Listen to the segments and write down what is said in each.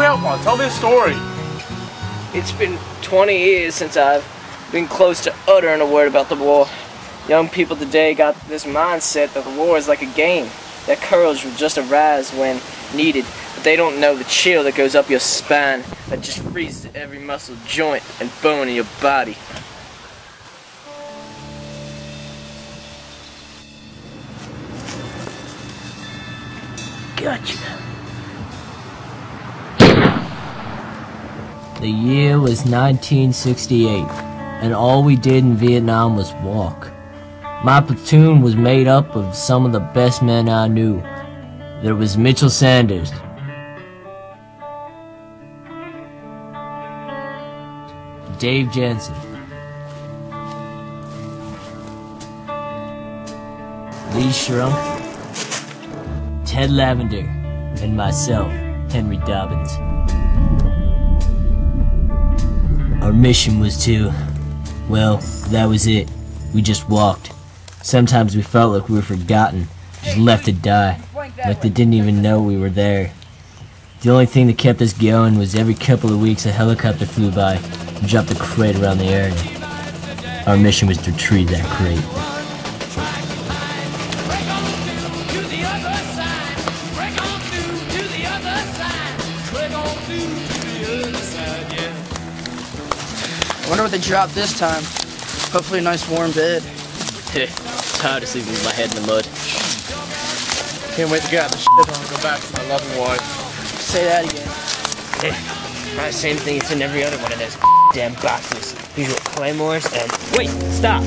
Tell me a story. It's been 20 years since I've been close to uttering a word about the war. Young people today got this mindset that the war is like a game, that courage will just arise when needed, but they don't know the chill that goes up your spine, that just freezes every muscle, joint, and bone in your body. Gotcha. The year was 1968, and all we did in Vietnam was walk. My platoon was made up of some of the best men I knew. There was Mitchell Sanders. Dave Jensen. Lee Strunk. Ted Lavender. And myself, Henry Dobbins. Our mission was to, well, that was it. We just walked. Sometimes we felt like we were forgotten, just left to die, like they didn't even know we were there. The only thing that kept us going was every couple of weeks a helicopter flew by and dropped a crate around the area. Our mission was to retrieve that crate. Wonder what they dropped this time. Hopefully a nice warm bed. Tired of sleeping with my head in the mud. Can't wait to get out the shit and go back to my loving wife. Say that again. Right, same thing it's in every other one of those damn boxes. Usual claymores and wait, stop.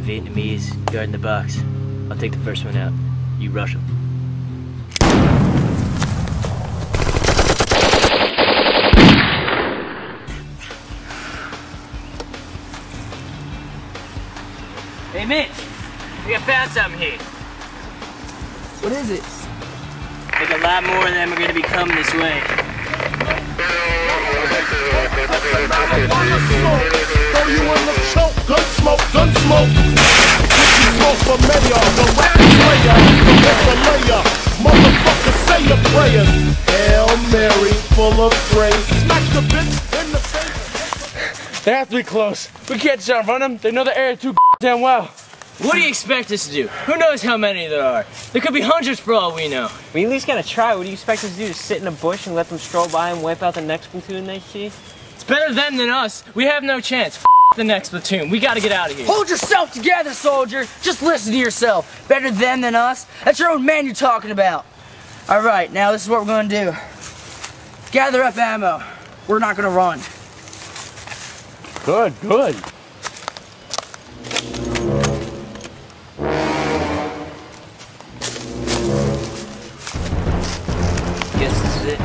Damn Vietnamese guarding the box. I'll take the first one out. You rush them. Hey, Mitch! We have found something here. What is it? Like a lot more of them are gonna be coming this way. They have to be close. We can't just outrun them. They know the area too damn well. What do you expect us to do? Who knows how many there are? There could be hundreds for all we know. We at least gotta try. What do you expect us to do? To sit in a bush and let them stroll by and wipe out the next platoon they see? It's better them than us. We have no chance. F the next platoon. We gotta get out of here. Hold yourself together, soldier. Just listen to yourself. Better them than us. That's your own man you're talking about. All right, now this is what we're gonna do. Gather up ammo. We're not gonna run. Good, good. Guess this is it.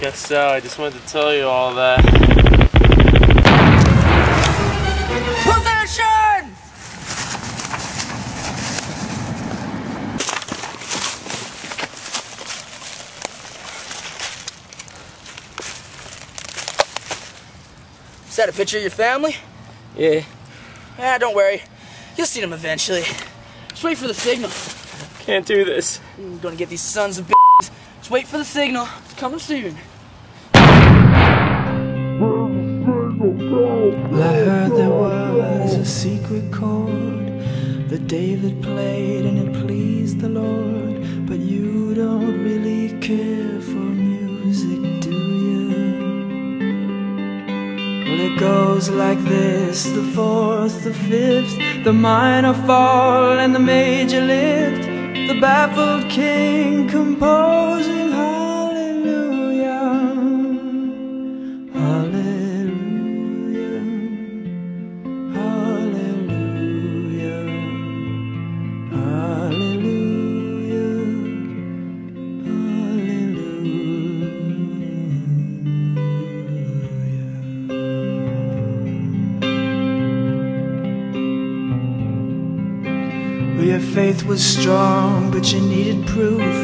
Guess so. I just wanted to tell you all that. Is that a picture of your family? Yeah. Ah, don't worry. You'll see them eventually. Just wait for the signal. Can't do this. I'm gonna get these sons of bitches. Just wait for the signal. It's coming soon. Well, I heard there was a secret chord that David played and it pleased the Lord. But you don't really care for music, do goes like this the fourth, the fifth, the minor fall, and the major lift. The baffled king composing faith was strong, but you needed proof.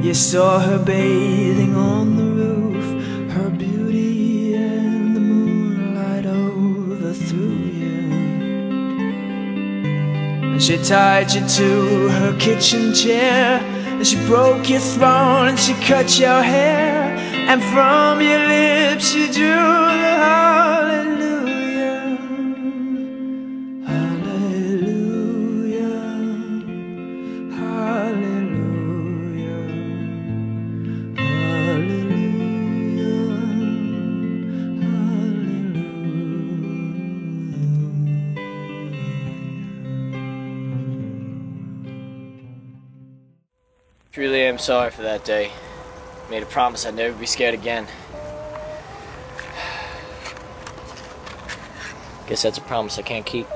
You saw her bathing on the roof, her beauty and the moonlight overthrew you. And she tied you to her kitchen chair, and she broke your throne, and she cut your hair, and from your lips she drew the hallelujah. Truly am sorry for that day. Made a promise I'd never be scared again. Guess that's a promise I can't keep.